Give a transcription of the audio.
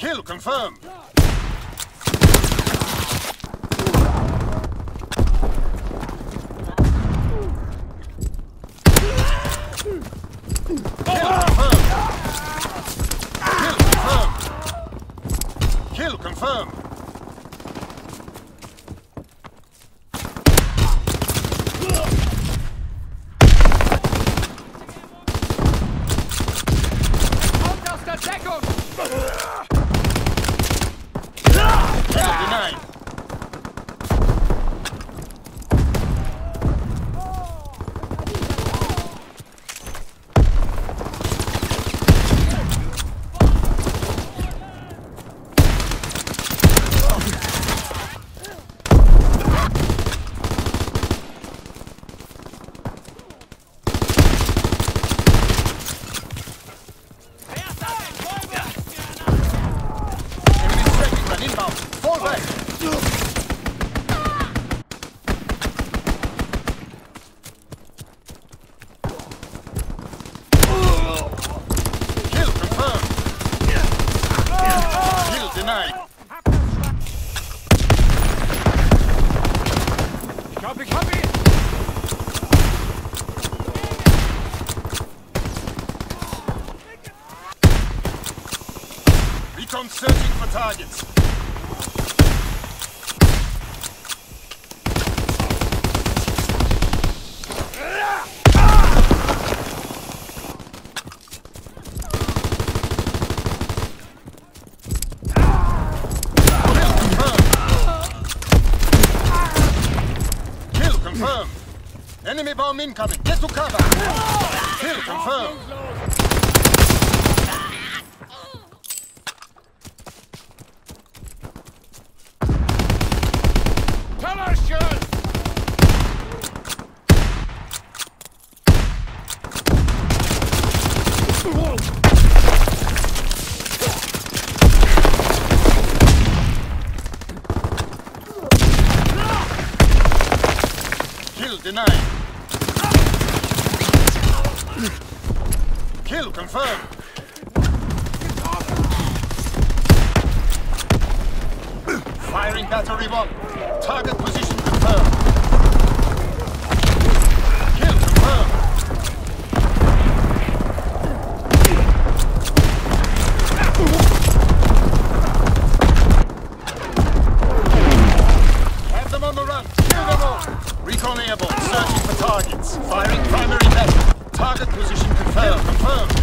Kill confirmed. Confirmed. Recon searching for targets. Kill confirmed. Enemy bomb incoming. Get to cover. Kill confirmed. Kill denied. Kill confirmed. Firing battery one. Target position Confirm, confirm.